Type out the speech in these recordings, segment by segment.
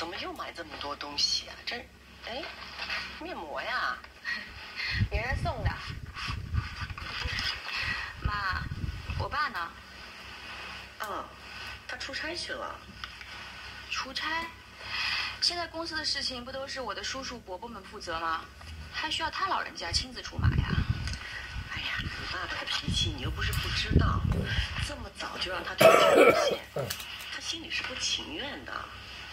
怎么又买这么多东西啊？这，哎，面膜呀，别人送的。妈，我爸呢？嗯，他出差去了。出差？现在公司的事情不都是我的叔叔伯伯们负责吗？还需要他老人家亲自出马呀？哎呀，你爸爸的脾气你又不是不知道，这么早就让他出差路线，他心里是不情愿的，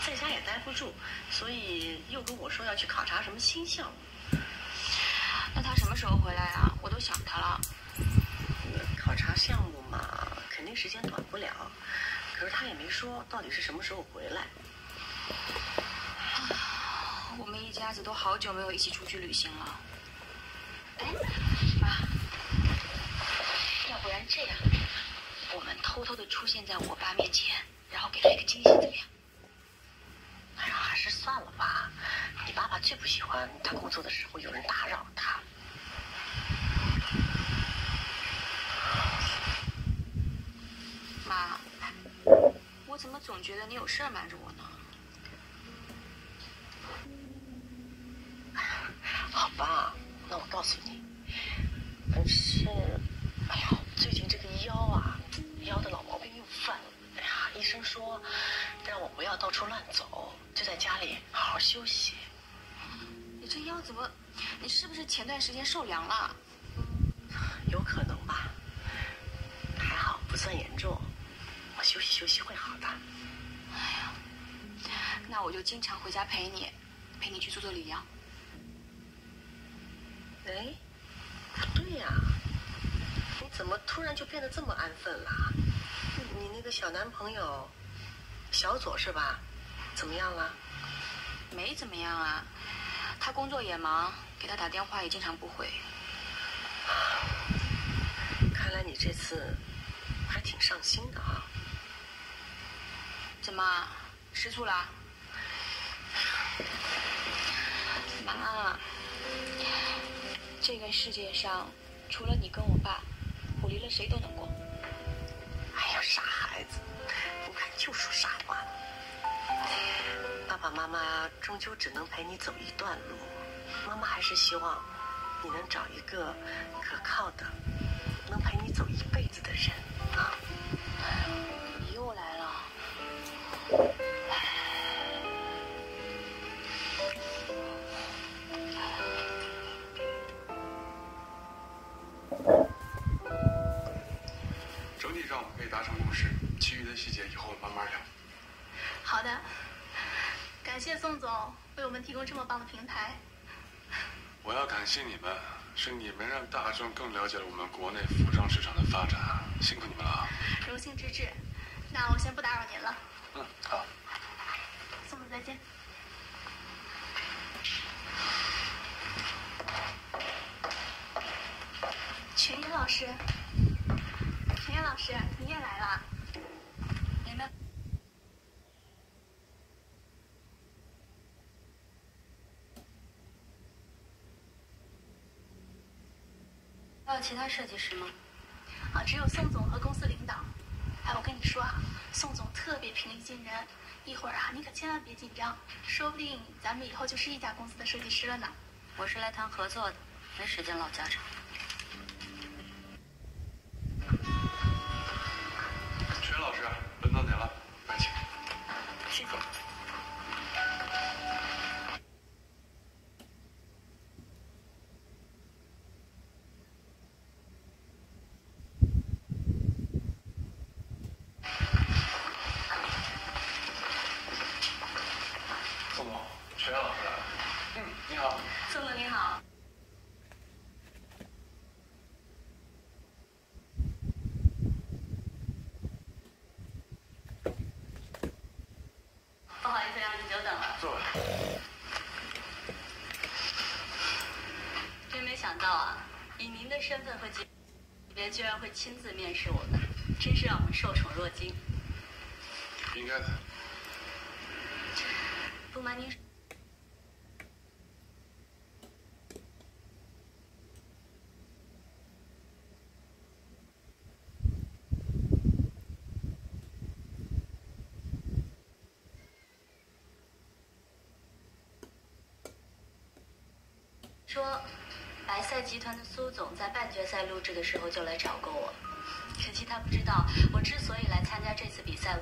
在家也待不住，所以又跟我说要去考察什么新项目。那他什么时候回来啊？我都想他了。考察项目嘛，肯定时间短不了，可是他也没说到底是什么时候回来。我们一家子都好久没有一起出去旅行了。哎，妈，要不然这样，我们偷偷的出现在我爸面前，然后给他一个惊喜，怎么样？算了吧。你爸爸最不喜欢他工作的时候有人打扰他。妈，我怎么总觉得你有事儿瞒着我呢？好吧，那我告诉你，是，哎呀，最近这个腰啊，腰的老毛病又犯了。哎呀，医生说让我不要到处乱走，就在家里好好休息。你这腰怎么？你是不是前段时间受凉了？有可能吧，还好不算严重，我休息休息会好的。哎呀，那我就经常回家陪你，陪你去做做理疗。哎，不对呀，你怎么突然就变得这么安分了？你那个小男朋友，小左是吧？怎么样了？没怎么样啊，他工作也忙，给他打电话也经常不回。看来你这次还挺上心的啊。怎么，吃醋了？妈。这个世界上，除了你跟我爸，我离了谁都能过。哎呀，傻孩子，不看就说傻话。爸爸妈妈终究只能陪你走一段路，妈妈还是希望你能找一个可靠的、能陪你走一辈子的人啊。你又来了。整体上我们可以达成共识，其余的细节以后慢慢聊。好的，感谢宋总为我们提供这么棒的平台。我要感谢你们，是你们让大众更了解了我们国内服装市场的发展，辛苦你们了啊！荣幸之至，那我先不打扰您了。嗯，好。宋总再见。全云老师，全野老师，你也来了。你们还其他设计师吗？啊，只有宋总和公司领导。哎，我跟你说啊，宋总特别平易近人，一会儿啊，你可千万别紧张，说不定咱们以后就是一家公司的设计师了呢。我是来谈合作的，没时间唠家常。总，全老师来了。嗯，你好。宋总你好。不好意思让你久等了。坐吧。真没想到啊，以您的身份和级别，居然会亲自面试我们，真是让我们受宠若惊。应该的。不瞒您。说，白赛集团的苏总在半决赛录制的时候就来找过我，可惜他不知道我之所以来参加这次比赛。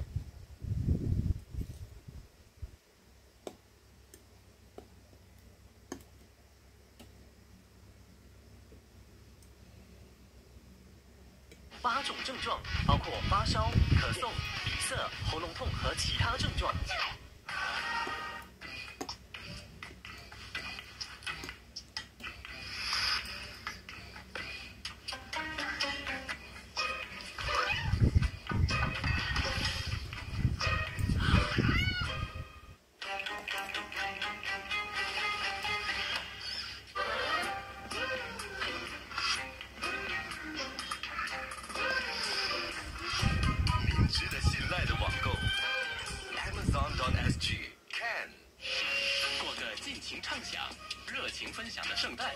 情畅想、热情分享的圣诞，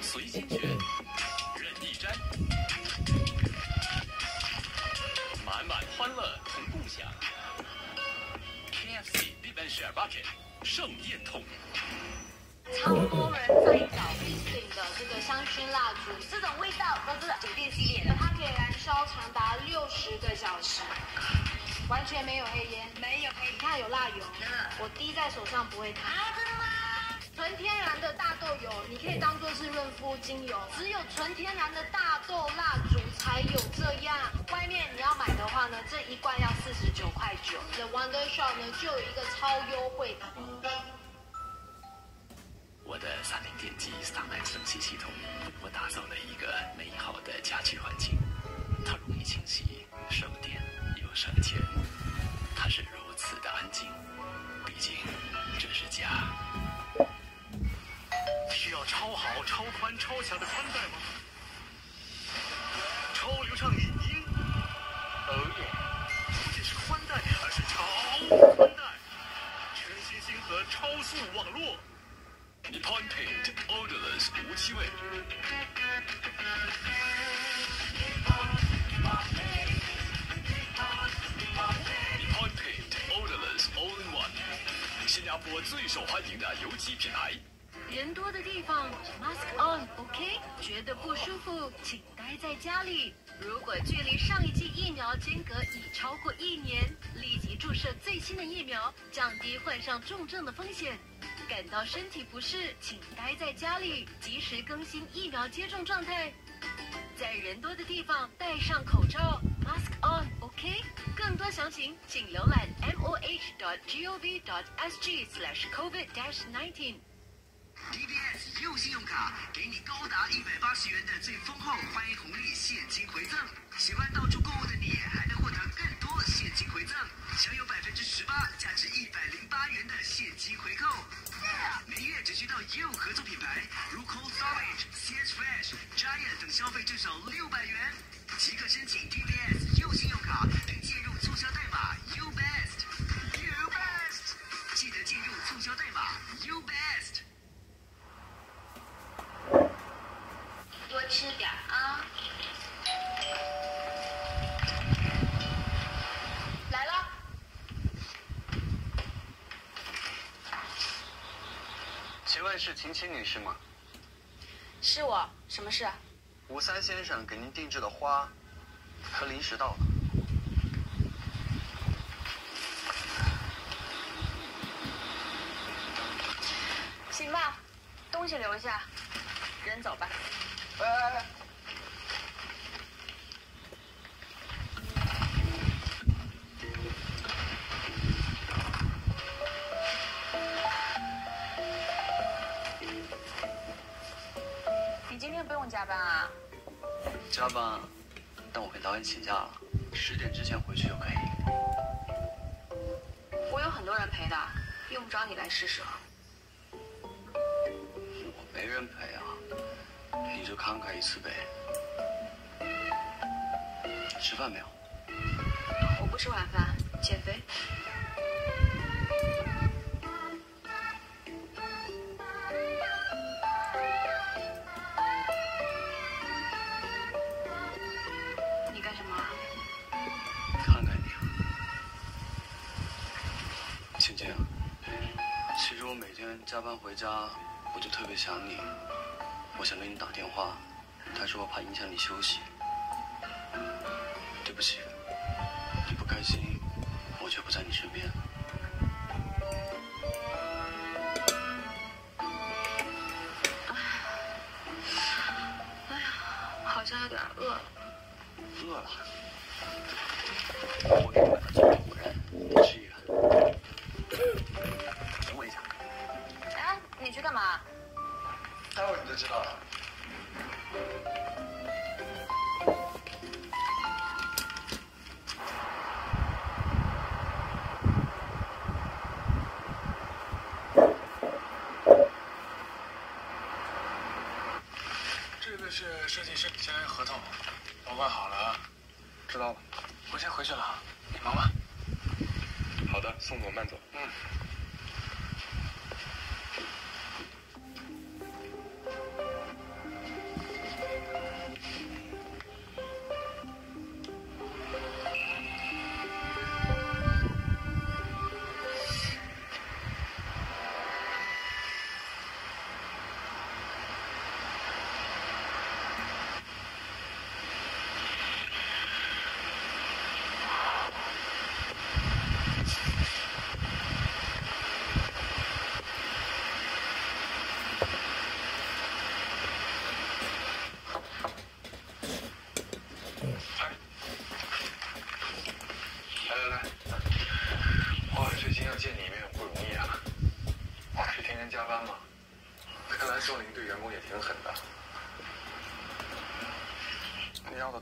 随心选，任意摘，满满欢乐同共享。KFC Big and Share Bucket 盛宴桶。超多人在找 Bisting 的这个香薰蜡烛，这种味道都是酒店系列的，它可以燃烧长达六十个小时，完全没有黑烟，没有黑，你看有蜡油，我滴在手上不会烫。啊真的吗？纯天然的大豆油，你可以当做是润肤精油，只有纯天然的大豆蜡烛才有这样。外面你要买的话呢，这一罐要四十九块九，The Wonder Shop 呢就有一个超优惠。我的三菱电机 StarMax 冷气系统，为我打造了一个美好的家居环境。它容易清洗，省电又省钱。它是如此的安静，毕竟这是家。需要超好、超宽、超强的宽带吗？超流畅影音？哦耶！不仅是宽带，而是超宽带，全新星河超速网络。Nippon Paint Odorless 无气味。加坡最受欢迎的油漆品牌。人多的地方，mask on，OK？、觉得不舒服，请待在家里。如果距离上一剂疫苗间隔已超过一年，立即注射最新的疫苗，降低患上重症的风险。感到身体不适，请待在家里，及时更新疫苗接种状态。在人多的地方戴上口罩，mask on 更多详情请浏览 moh.gov.sg/covid-19。DBS 右信用卡给你高达一百八十元的最丰厚欢迎红利现金回赠，喜欢到处购物的你还能获得更多现金回赠，享有百分之十八价值一百零八元的现金回扣。每月只需到 You 合作品牌如 Cold Storage、CS Fresh、Giant 等消费至少六百元，即可申请 DBS 右信用卡，并进入促销代码 You Best。You Best，记得进入促销代码 You Best。多吃点啊！来了，请问是晴晴女士吗？是我，什么事？吴三先生给您定制的花和零食到了。行吧，东西留下，人走吧。哎哎哎！你今天不用加班啊？加班，但我跟导演请假了，十点之前回去就可以。我有很多人陪的，用不着你来施舍。人陪啊，你就慷慨一次呗。吃饭没有？我不吃晚饭，减肥。你干什么？看看你啊，晴晴，其实我每天加班回家，我就特别想你，我想给你打电话，但是我怕影响你休息。对不起，你不开心，我却不在你身边。总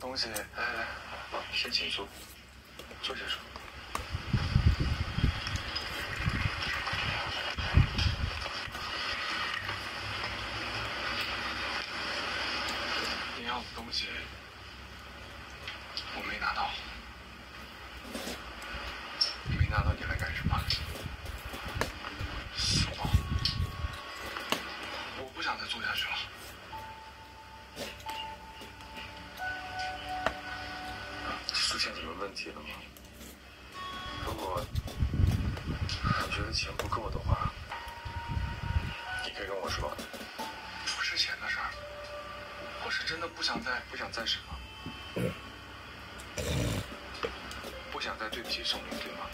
东西，来来来，先请坐，坐下说。不想再不想再什么？不想再对不起宋林，对吗？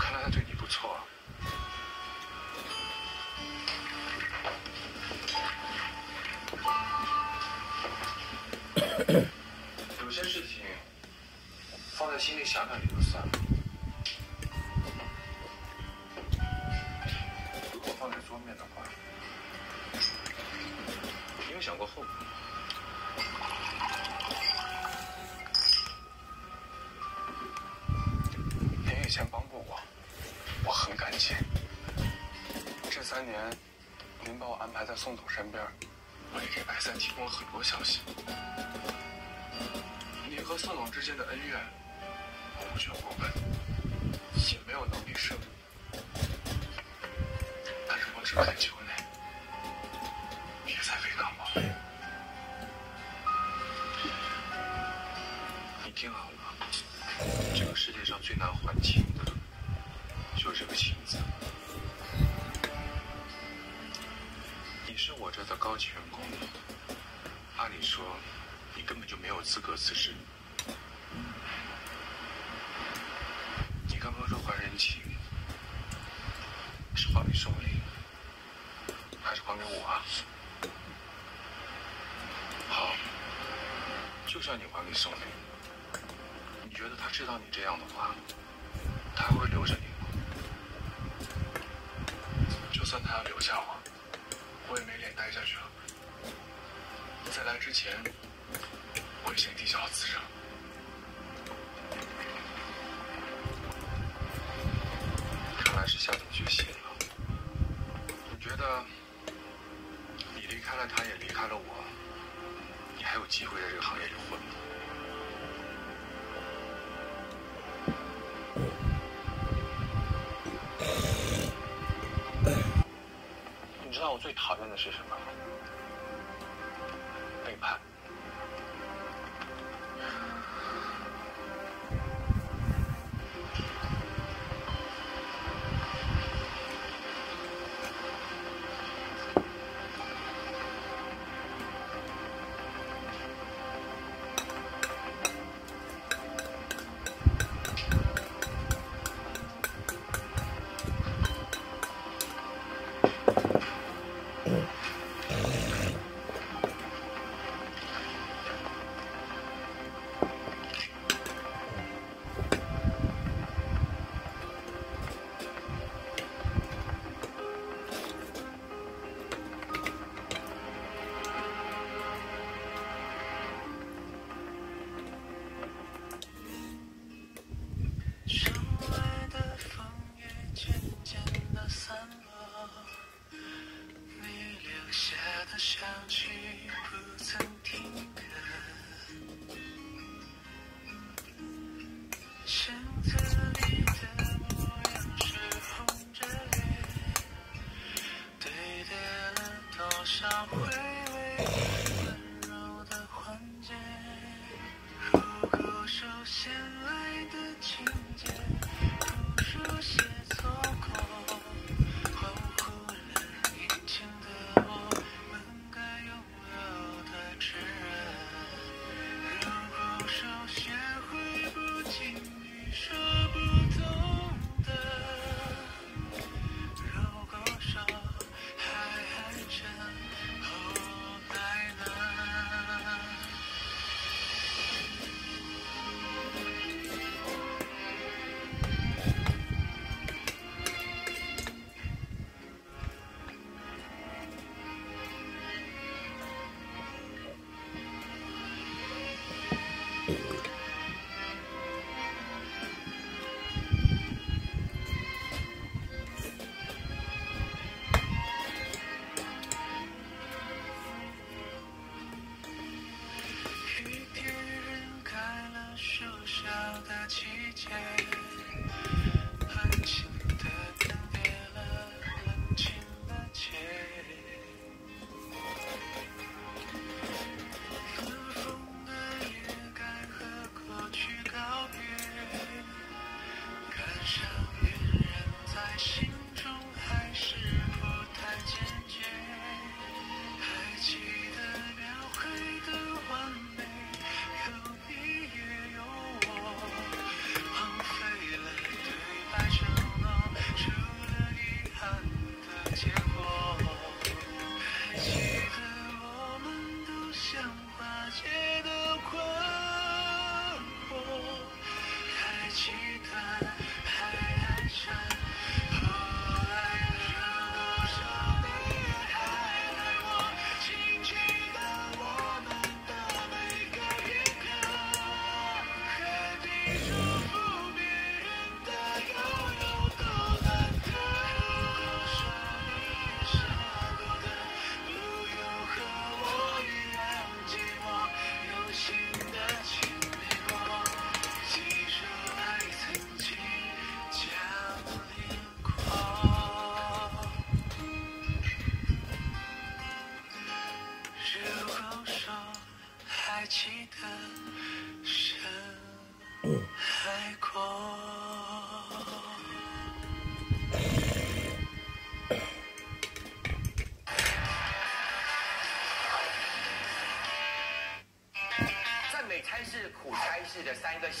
看来他对你不错啊。有些事情放在心里想想也宋总身边，我也给白三提供了很多消息。你和宋总之间的恩怨，我不觉过问，也没有能力涉入。但是我只恳求在来之前，我已经递交了辞呈。看来是下定决心了。你觉得你离开了他，也离开了我，你还有机会在这个行业里混吗？你知道我最讨厌的是什么吗？上回味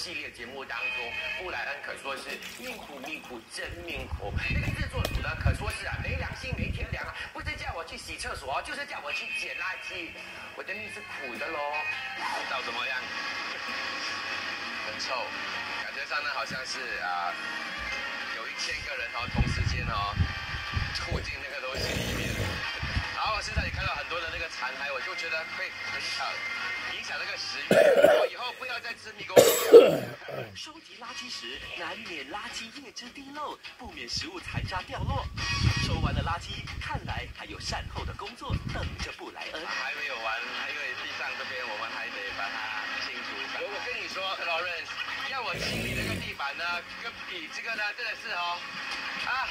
系列节目当中，布莱恩可说是命苦命苦真命苦。那个制作组呢，可说是啊没良心没天良啊，不是叫我去洗厕所，就是叫我去捡垃圾。我的命是苦的喽。味道怎么样？很臭，感觉上呢好像是啊，有一千个人哦同时间哦 收集垃圾时，难免垃圾叶汁滴漏，不免食物残渣掉落。收完了垃圾，看来还有善后的工作等着布莱恩。还没有完，因为地上这边我们还得把它清除一下。我跟你说，Lawrence，要我清理这个地板呢，跟比这个呢，真的是哦，啊，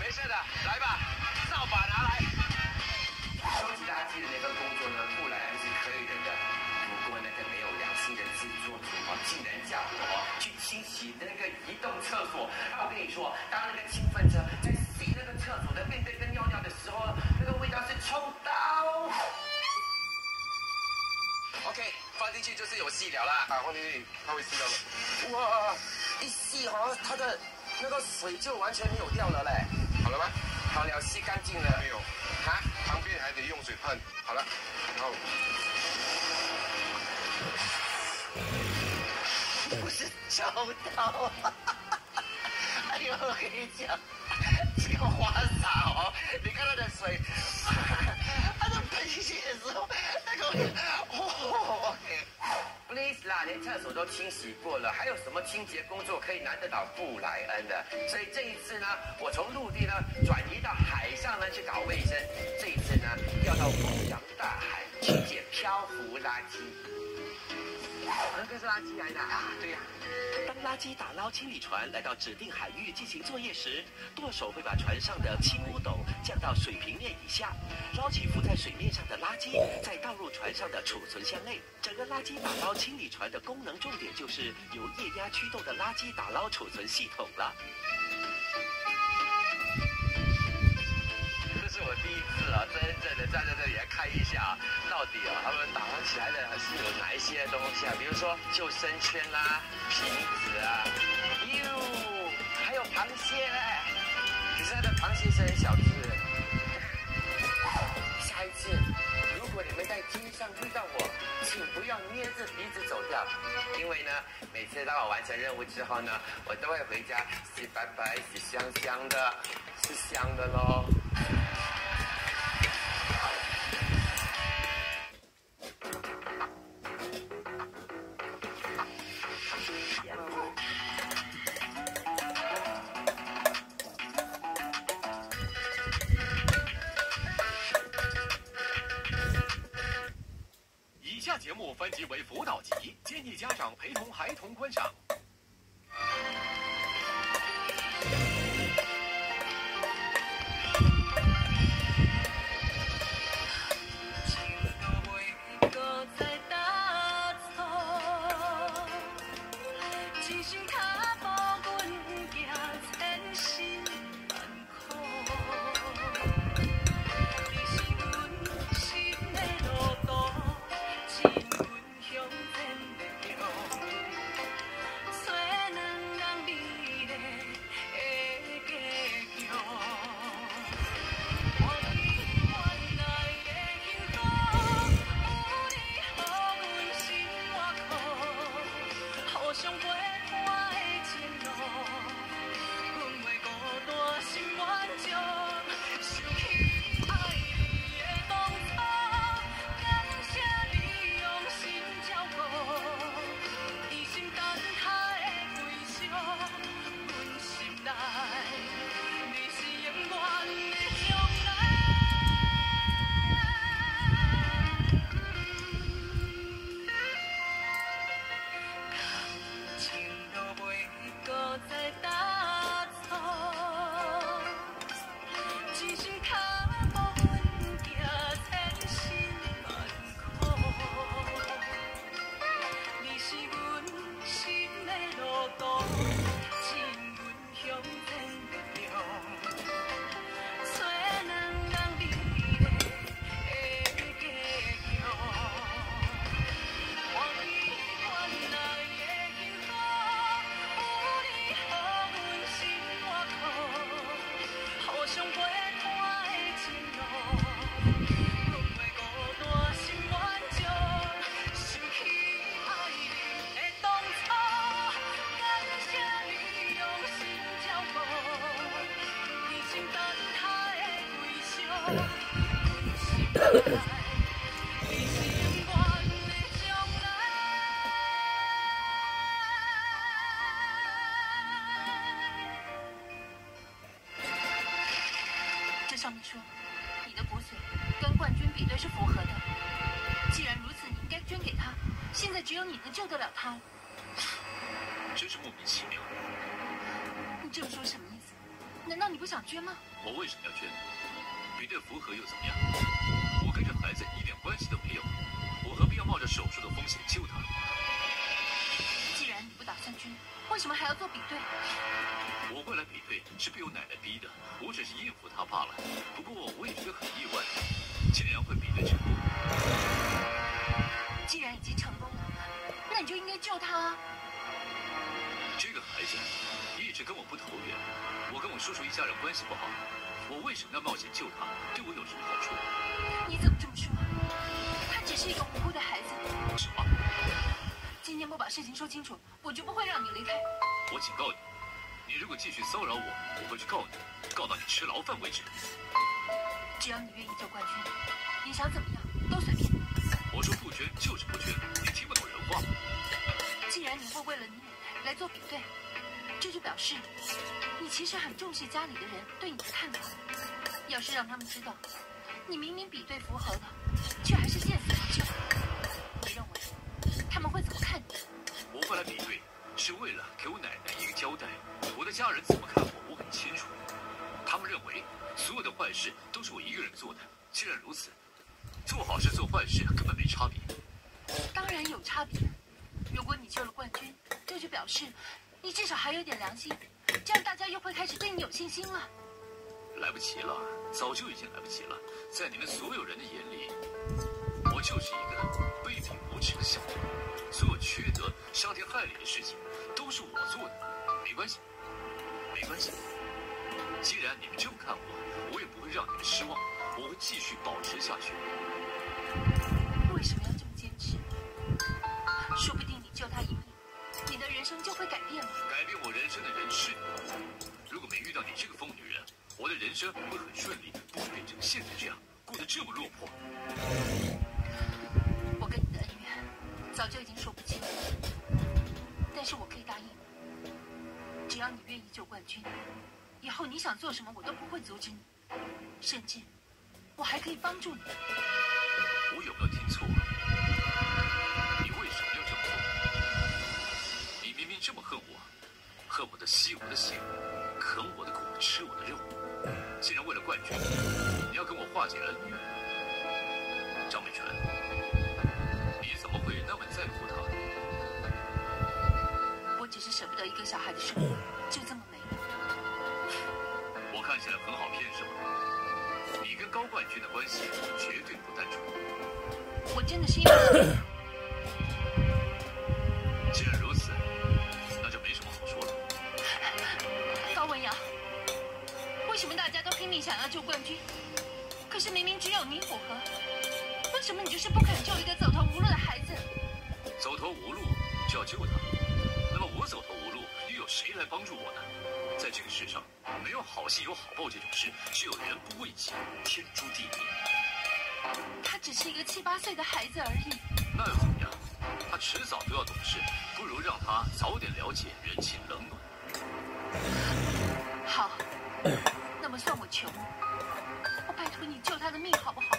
没事的，来吧，扫把拿来。收集垃圾的那个工作呢，去清洗那个移动厕所。那我跟你说，当那个清粪车在洗那个厕所的便便跟尿尿的时候，那个味道是臭到。OK，放进去就是有细了啦。啊，放进去它会吸掉的。哇，一洗哦，它的那个水就完全没有掉了嘞。好了吗？好了，吸干净了。没有，啊，旁边还得用水喷。好了，然 后不到啊！哎呦，我跟你讲，这个花洒哦，你看它的水，它的喷进去的时候，那个哦，please 啦，连厕所都清洗过了，还有什么清洁工作可以难得倒布莱恩的？所以这一次呢，我从陆地呢转移到海上呢去搞卫生，这一次呢要到汪洋大海去捡漂浮垃圾。那个是垃圾来的啊，对呀、当垃圾打捞清理船来到指定海域进行作业时，舵手会把船上的轻污斗降到水平面以下，捞起浮在水面上的垃圾，再倒入船上的储存箱内。整个垃圾打捞清理船的功能重点就是由液压驱动的垃圾打捞储存系统了。啊，真正的站在这里来看一下，到底啊他们打捞起来的是有哪一些东西啊？比如说救生圈啦、瓶子啊，哟，还有螃蟹嘞。可是它的螃蟹是很小只的。下一次，如果你们在街上遇到我，请不要捏着鼻子走掉，因为呢，每次当我完成任务之后呢，我都会回家洗白白、洗香香的，是香的喽。孩童观赏。上面说，你的骨髓跟冠军比对是符合的。既然如此，你应该捐给他。现在只有你能救得了他。真是莫名其妙。你这么说什么意思？难道你不想捐吗？我为什么要捐？比对符合又怎么样？我跟这孩子一点关系都没有，我何必要冒着手术的风险救他？为什么还要做比对？我会来比对是被我奶奶逼的，我只是应付她罢了。不过我也觉得很意外，竟然会比对成功。既然已经成功了，那你就应该救他啊！这个孩子一直跟我不投缘，我跟我叔叔一家人关系不好，我为什么要冒险救他？对我有什么好处？你怎么这么说？他只是一个无辜的孩子。什么？今天不把事情说清楚，我就不会让你离开。我警告你，你如果继续骚扰我，我会去告你，告到你吃牢饭为止。只要你愿意做冠军，你想怎么样都随便。我说不捐就是不捐，你听不懂人话。既然你会为了你奶奶来做比对，这就表示你其实很重视家里的人对你的看法。要是让他们知道，你明明比对符合了，却还是见死不救，你认为他们会怎么看你？离队，是为了给我奶奶一个交代。我的家人怎么看我，我很清楚。他们认为所有的坏事都是我一个人做的。既然如此，做好事做坏事根本没差别。当然有差别。如果你救了冠军，这就表示你至少还有点良心，这样大家又会开始对你有信心了。来不及了，早就已经来不及了。在你们所有人的眼里，我就是一个卑鄙无耻的小人。所有缺德、伤天害理的事情，都是我做的。没关系，没关系。既然你们这么看我，我也不会让你们失望。我会继续保持下去。为什么要这么坚持？说不定你救他一命，你的人生就会改变了。改变我人生的人是你。如果没遇到你这个疯女人，我的人生会很顺利，不会变成现在这样，过得这么落魄。早就已经说不清了，但是我可以答应你，只要你愿意救冠军，以后你想做什么我都不会阻止你，甚至我还可以帮助你。我有没有听错？你为什么要这么做？你明明这么恨我，恨我的吸我的血，啃我的骨，吃我的肉。既然为了冠军，你要跟我化解恩怨，张美纯，你那么在乎他？我只是舍不得一个小孩的生命就这么没了。我看起来很好骗是吗？你跟高冠军的关系绝对不单纯。我真的是因为既然如此，那就没什么好说了。高文阳，为什么大家都拼命想要救冠军，可是明明只有你符合，为什么你就是不肯救一个？走投无路就要救他，那么我走投无路，又有谁来帮助我呢？在这个世上，没有好心有好报这种事，只有人不为己，天诛地灭。他只是一个七八岁的孩子而已。那又怎么样？他迟早都要懂事，不如让他早点了解人情冷暖。好，那么算我求你，我拜托你救他的命好不好？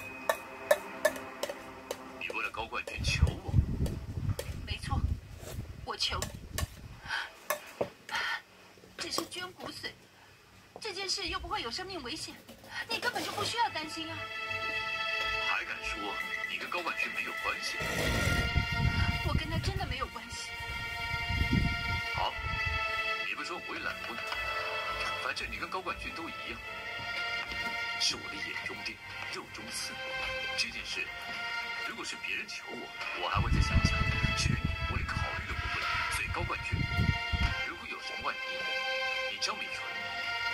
你为了高冠军求我求。只是捐骨髓，这件事又不会有生命危险，你根本就不需要担心啊。还敢说你跟高冠军没有关系？我跟他真的没有关系。好，你不说我也懒得问。反正你跟高冠军都一样，是我的眼中钉、肉中刺。这件事，如果是别人求我，我还会再想想。至高冠军，如果有什么万一，你张美纯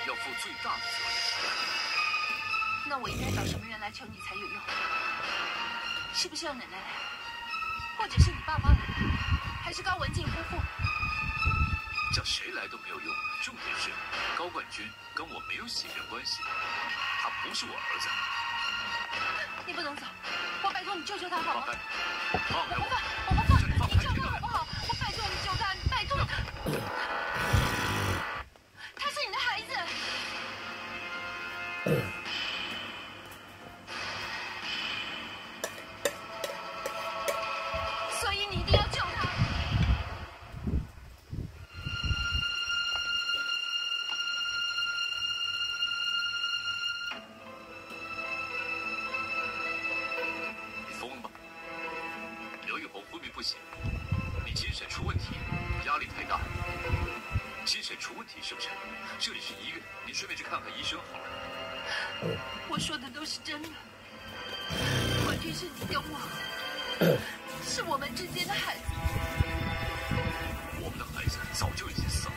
要负最大的责任。那我应该找什么人来求你才有用？是不是要奶奶来，或者是你爸妈来，还是高文静夫妇？叫谁来都没有用。重点是，高冠军跟我没有血缘关系，他不是我儿子。你不能走，我拜托你救救他好吗？放开我不放，我不放，说的都是真的。冠军是你跟我，是我们之间的孩子。我们的孩子早就已经死了。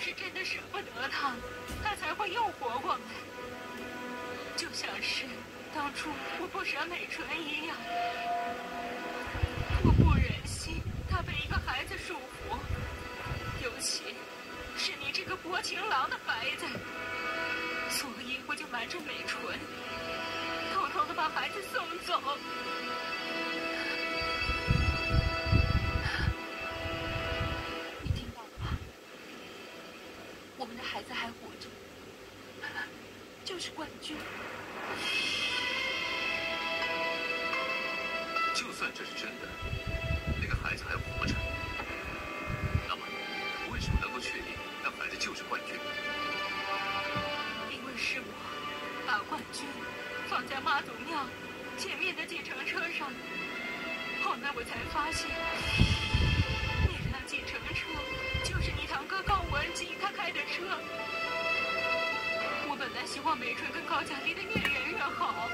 是真的舍不得他，他才会又活过来。就像是当初我不舍美纯一样，我不忍心他被一个孩子束缚，尤其是你这个薄情郎的孩子，所以我就瞒着美纯，偷偷的把孩子送走。冠军。就算这是真的，那个孩子还活着，那么为什么能够确定？那孩子就是冠军？因为是我把冠军放在妈祖庙前面的计程车上，后来我才发现，那辆计程车就是你堂哥高文吉他开的车。本来希望美春跟高家离得越远越好，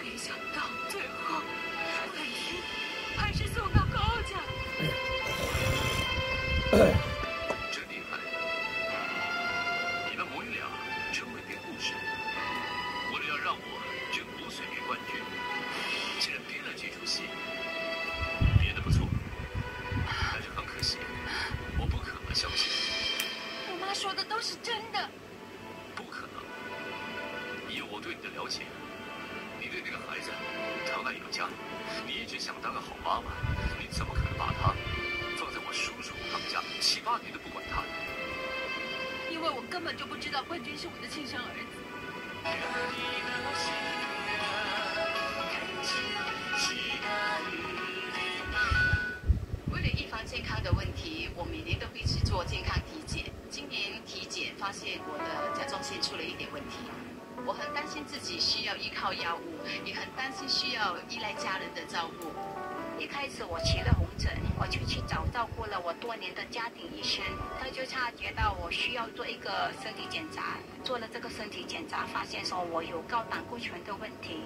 没想到最后冠军还是送到高家。你都不管他？因为我根本就不知道冠军是我的亲生儿子。为了预防健康的问题，我每年都必须做健康体检。今年体检发现我的甲状腺出了一点问题，我很担心自己需要依靠药物，也很担心需要依赖家人的照顾。一开始我骑了我就去找照顾了我多年的家庭医生，他就察觉到我需要做一个身体检查，做了这个身体检查，发现说我有高胆固醇的问题。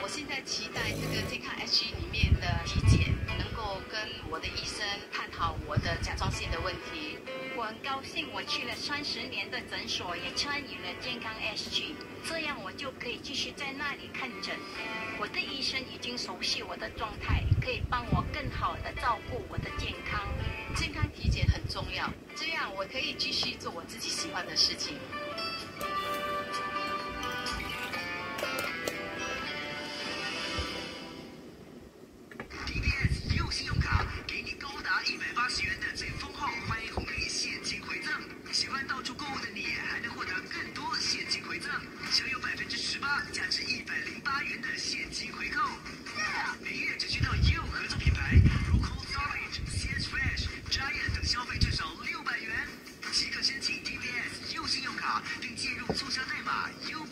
我现在期待这个健康 H 里面的体检能够跟我的医生探讨我的甲状腺的问题。我很高兴，我去了三十年的诊所，也参与了健康 SG，这样我就可以继续在那里看诊。我的医生已经熟悉我的状态，可以帮我更好的照顾我的健康。健康体检很重要，这样我可以继续做我自己喜欢的事情。TBS 用信用卡给你高达一百八十元的最喜欢到处购物的你还能获得更多现金回赠，享有百分之十八价值一百零八元的现金回扣。每月只需到 You 合作品牌，如 Cold Storage、CS Fresh、Giant 等消费至少六百元，即可申请 TBS 右信用卡，并进入促销代码 You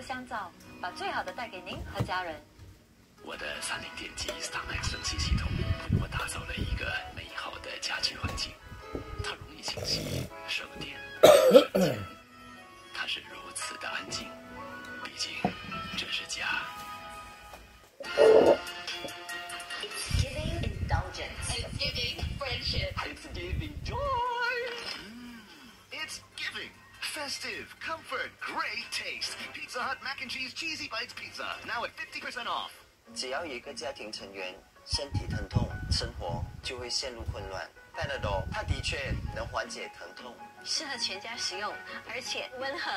香皂，把最好的带给您和家人。我的三菱电机 StarMax 冷气系统为我打造了一个美好的家居环境，它容易清洗、省电、省钱，Mac and Cheese Cheesy Bites Pizza. Now at 50% off. 只要有一个家庭成员身体疼痛，生活就会陷入混乱。Panadol 它的确能缓解疼痛。适合全家食用，而且温和。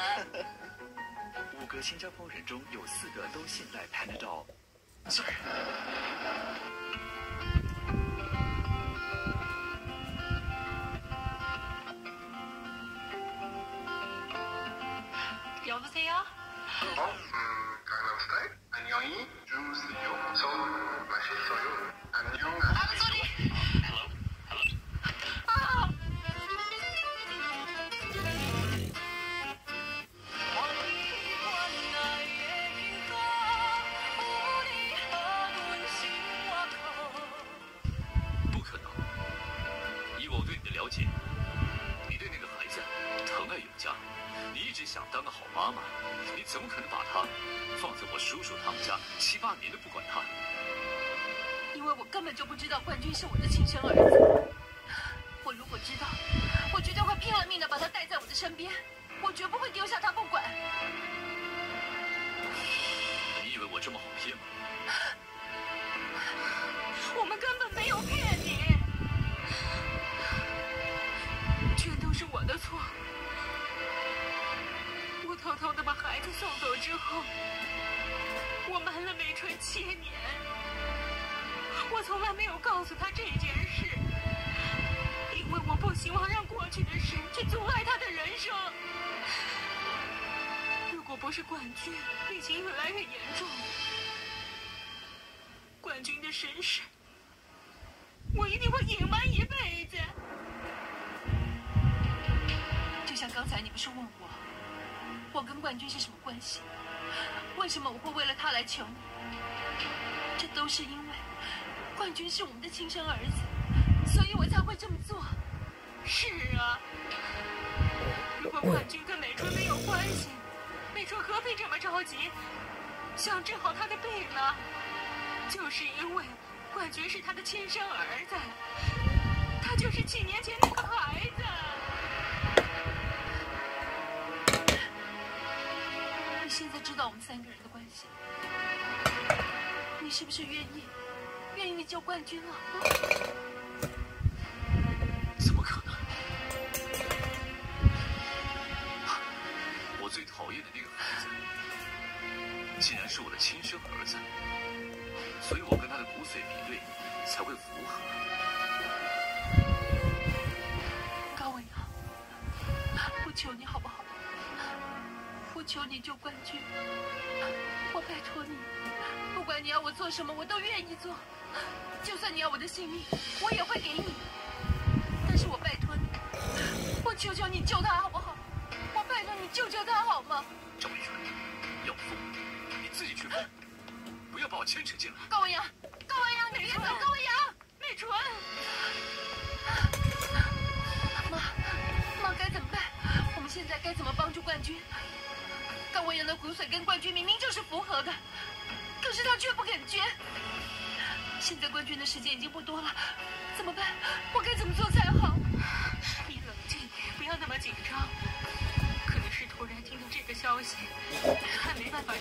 五个新加坡人中有四个都信赖 Panadol。여보세요 어? 음, 강남 스타일? 안녕히 주무세요. 저 맛있어요. 안녕. 在我叔叔他们家七八年都不管他？因为我根本就不知道冠军是我的亲生儿子。我如果知道，我绝对会拼了命的把他带在我的身边，我绝不会丢下他不管。你以为我这么好骗吗？我们根本没有骗你，全都是我的错。我偷偷的把孩子送走之后，我瞒了美春七年。我从来没有告诉他这件事，因为我不希望让过去的事去阻碍他的人生。如果不是冠军，病情越来越严重，冠军的身世，我一定会隐瞒一辈子。就像刚才你不是问我，我跟冠军是什么关系？为什么我会为了他来求你？这都是因为冠军是我们的亲生儿子，所以我才会这么做。是啊，如果冠军跟美春没有关系，美春何必这么着急，想治好他的病呢？就是因为冠军是他的亲生儿子，他就是几年前那个孩子。现在知道我们三个人的关系，你是不是愿意愿意救冠军了？怎么可能？我最讨厌的那个孩子，竟然是我的亲生儿子，所以我跟他的骨髓比对才会符合。高文阳，我求你好不好？我求你救冠军，我拜托你，不管你要我做什么，我都愿意做。就算你要我的性命，我也会给你。但是我拜托你，我求求你救他好不好？我拜托你救救他好吗？赵美纯，要疯你自己去疯，不要把我牵扯进来。高文阳，高文阳，你别走！高文阳，美纯，妈，妈该怎么办？我们现在该怎么帮助冠军？高文阳的骨髓跟冠军明明就是符合的，可是他却不肯捐。现在冠军的时间已经不多了，怎么办？我该怎么做才好？你冷静点，不要那么紧张。可能是突然听到这个消息，还没办法。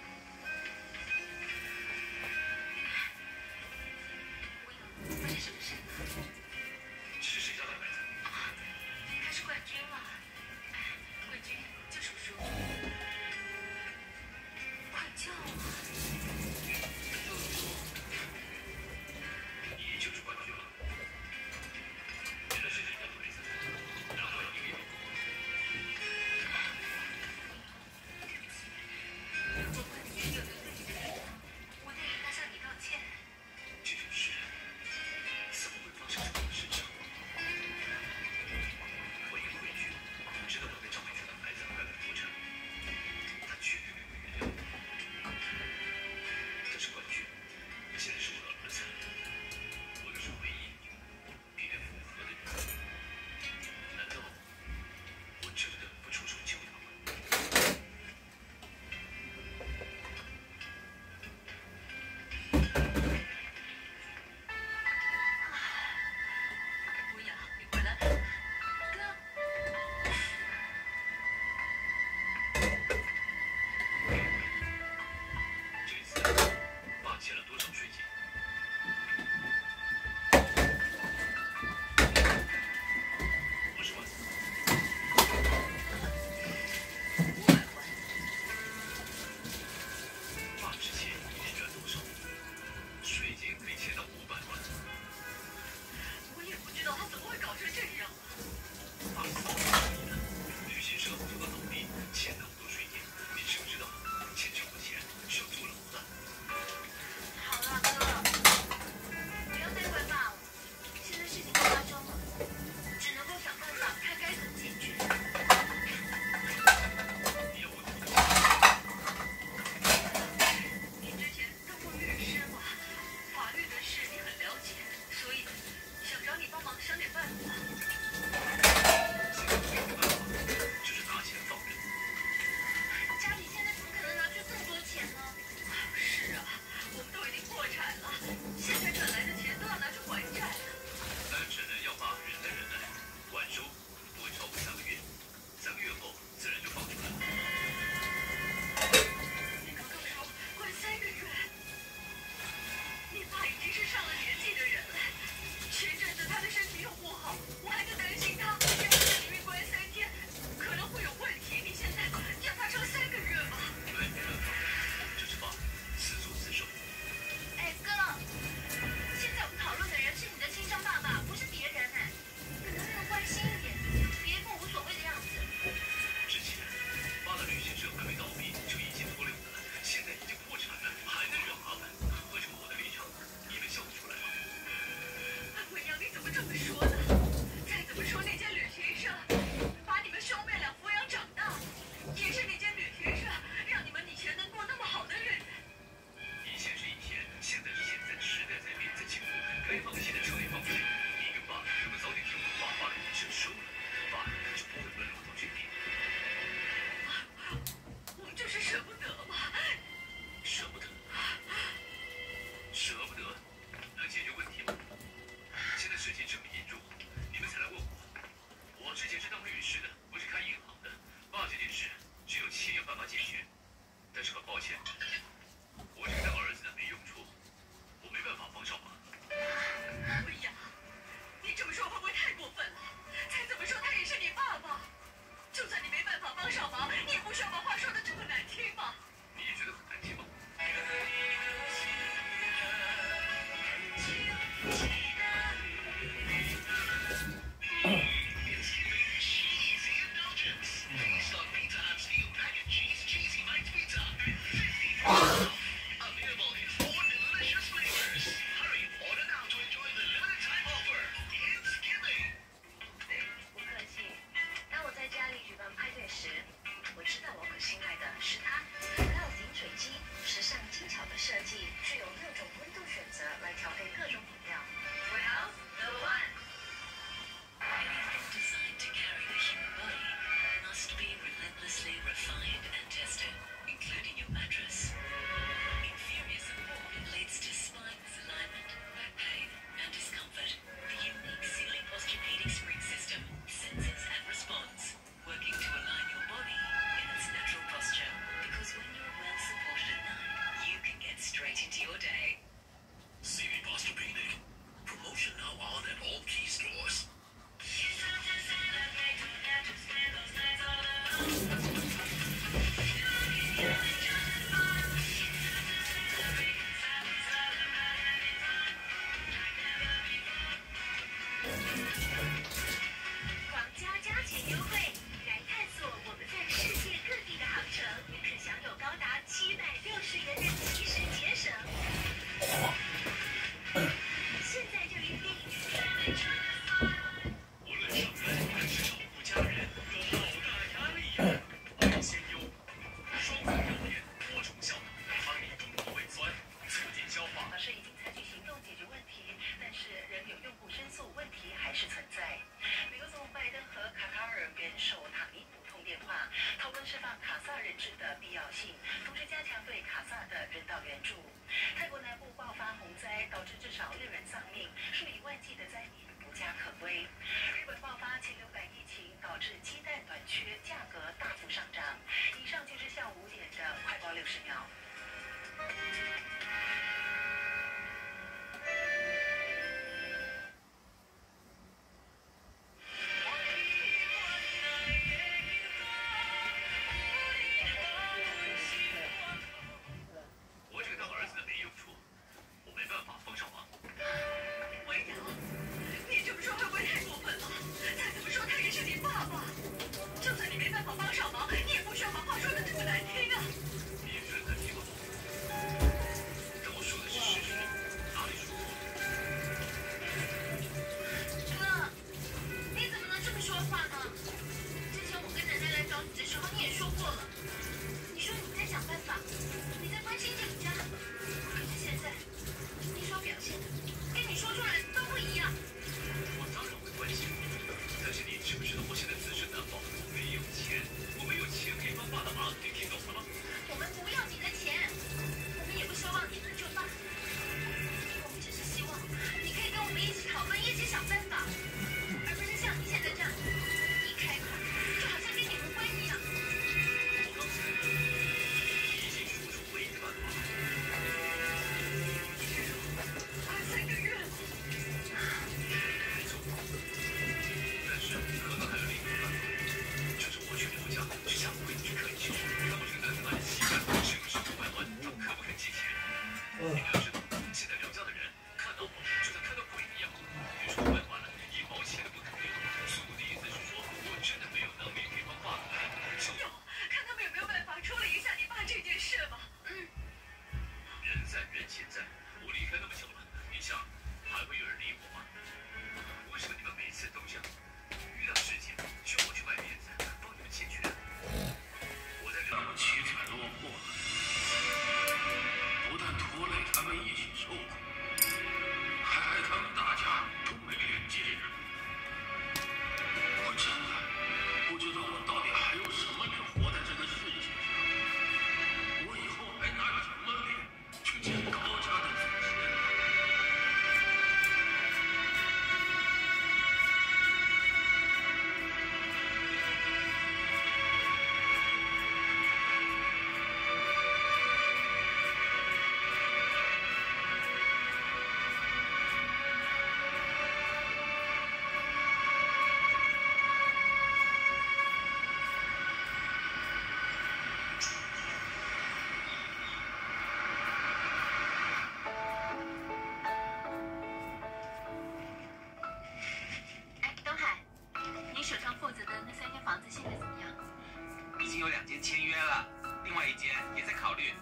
签约了，另外一间也在考虑。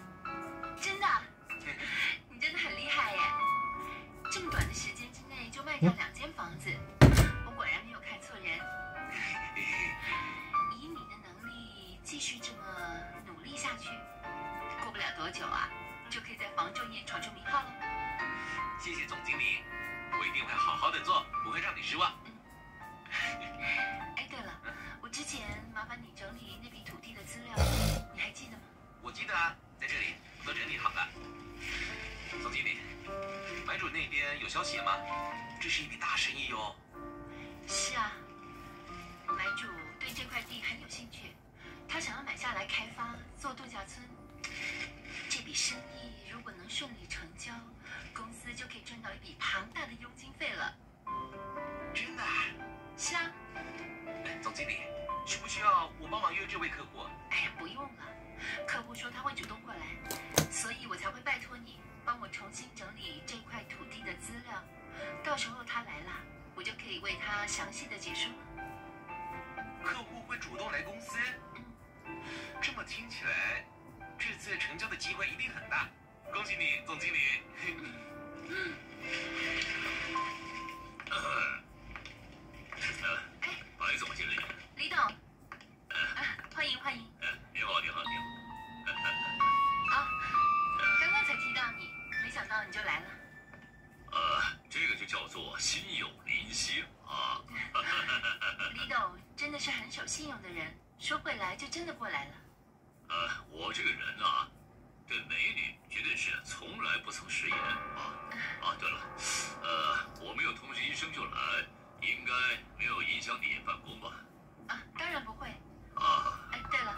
真的啊？你真的很厉害耶！这么短的时间之内就卖掉两间房子，我果然没有看错人。以你的能力，继续这么努力下去，过不了多久啊，就可以在房仲业闯出名号了。谢谢总经理，我一定会好好的做，不会让你失望。哎，对了，我之前麻烦你整理那资料，你还记得吗？我记得啊，在这里我都整理好了。总经理，买主那边有消息了吗？这是一笔大生意哟。是啊，买主对这块地很有兴趣，他想要买下来开发做度假村。这笔生意如果能顺利成交，公司就可以赚到一笔庞大的佣金费了。真的？是啊。总经理，需不需要我帮忙约这位客户？哎呀，不用了，客户说他会主动过来，所以我才会拜托你帮我重新整理这块土地的资料，到时候他来了，我就可以为他详细的解说。客户会主动来公司？这么听起来，这次成交的机会一定很大。恭喜你，总经理。哎，白总经理，李董，啊，欢迎欢迎。你好，你好，你好。啊，刚刚才提到你，没想到你就来了。呃，这个就叫做心有灵犀啊。李董真的是很守信用的人，说会来就真的过来了。呃，我这个人啊，对美女绝对是从来不曾食言啊。啊，对了，呃，我没有通知医生就来，应该没有影响你办公吧？啊，当然不会。啊，哎，对了，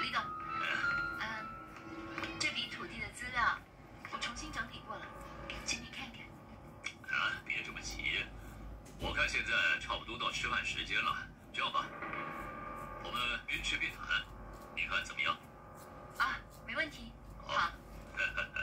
李董，嗯，这笔土地的资料我重新整理过了，请你看看。啊，别这么急，我看现在差不多到吃饭时间了，这样吧，我们边吃边谈，你看怎么样？啊，没问题。好。总